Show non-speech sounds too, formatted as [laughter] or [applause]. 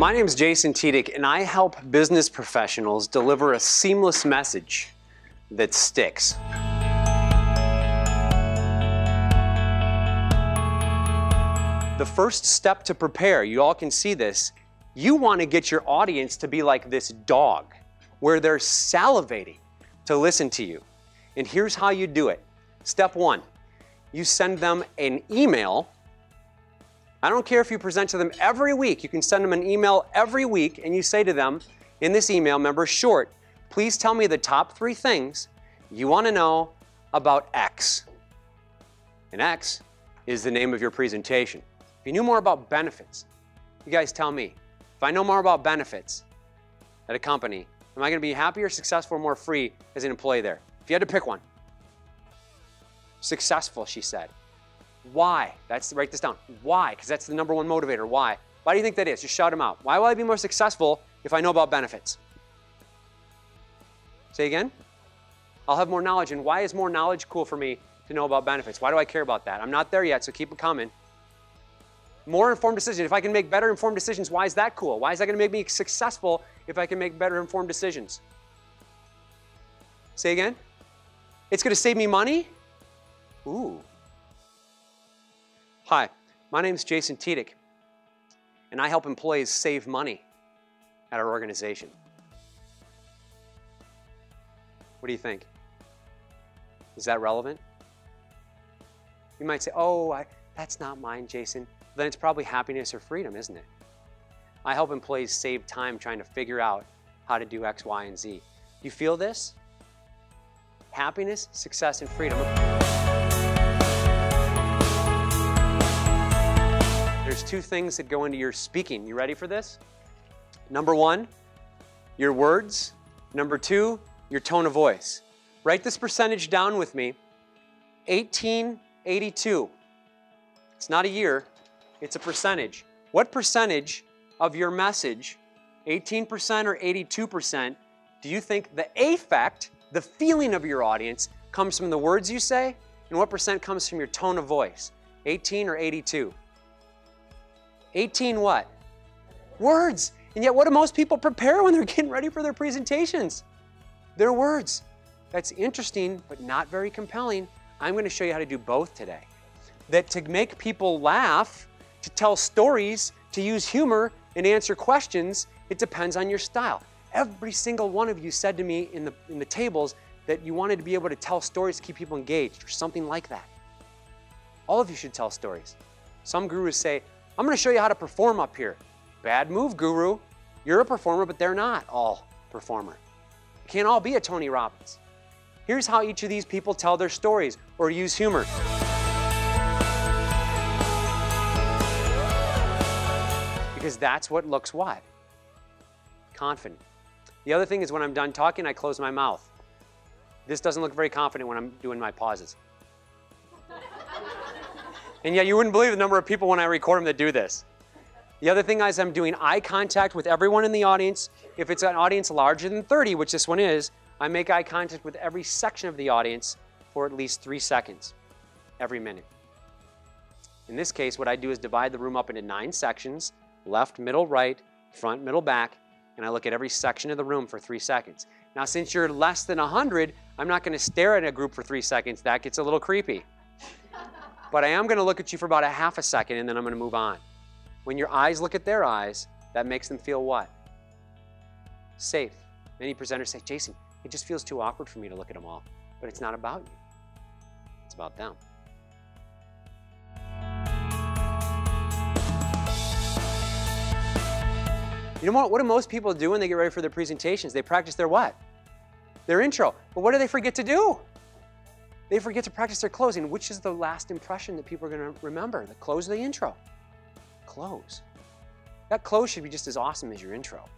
My name is Jason Teteak, and I help business professionals deliver a seamless message that sticks. The first step to prepare, you all can see this, you want to get your audience to be like this dog, where they're salivating to listen to you. And here's how you do it. Step one, you send them an email. I don't care if you present to them every week, you can send them an email every week and you say to them in this email, member short, please tell me the top three things you want to know about X. And X is the name of your presentation. If you knew more about benefits, you guys tell me. If I know more about benefits at a company, am I going to be happier, successful, or more free as an employee there? If you had to pick one. Successful, she said. Why? That's write this down. Why? Because that's the number one motivator. Why? Why do you think that is? Just shout them out. Why will I be more successful if I know about benefits? Say again? I'll have more knowledge. And why is more knowledge cool for me to know about benefits? Why do I care about that? I'm not there yet, so keep it coming. More informed decisions. If I can make better informed decisions, why is that cool? Why is that going to make me successful if I can make better informed decisions? Say again? It's going to save me money? Ooh. Hi, my name is Jason Teteak, and I help employees save money at our organization. What do you think? Is that relevant? You might say, oh, I, that's not mine, Jason then it's probably happiness or freedom, isn't it? I help employees save time trying to figure out how to do X, Y, and Z. You feel this? Happiness, success, and freedom. Two things that go into your speaking. You ready for this? Number one, your words. Number two, your tone of voice. Write this percentage down with me. 1882. It's not a year, it's a percentage. What percentage of your message, 18% or 82%, do you think the affect, the feeling of your audience, comes from the words you say? And what percent comes from your tone of voice? 18 or 82? 18 what? Words. And yet, what do most people prepare when they're [laughs] getting ready for their presentations? Their words. That's interesting, but not very compelling. I'm going to show you how to do both today. That to make people laugh, to tell stories, to use humor, and answer questions, it depends on your style. Every single one of you said to me in the, in the tables that you wanted to be able to tell stories to keep people engaged or something like that. All of you should tell stories. Some gurus say, I'm to show you how to perform up here. Bad move, guru. You're a performer, but they're not all performer. Can't all be a Tony Robbins. Here's how each of these people tell their stories or use humor. because that's what looks what? Confident. The other thing is when I'm done talking, I close my mouth. This doesn't look very confident when I'm doing my pauses. And yet you wouldn't believe the number of people when I record them that do this. The other thing is I'm doing eye contact with everyone in the audience. If it's an audience larger than 30, which this one is, I make eye contact with every section of the audience for at least three seconds every minute. In this case, what I do is divide the room up into nine sections left, middle, right, front, middle, back, and I look at every section of the room for three seconds. Now, since you're less than 100, I'm not going to stare at a group for three seconds. That gets a little creepy. But I am going to look at you for about a half a second, and then I'm going to move on. When your eyes look at their eyes, that makes them feel what? Safe. Many presenters say, Jason, it just feels too awkward for me to look at them all. But it's not about you. It's about them. You know what, what do most people do when they get ready for their presentations? They practice their what? Their intro. But what do they forget to do? They forget to practice their closing, which is the last impression that people are going to remember, the close of the intro. Close. That close should be just as awesome as your intro.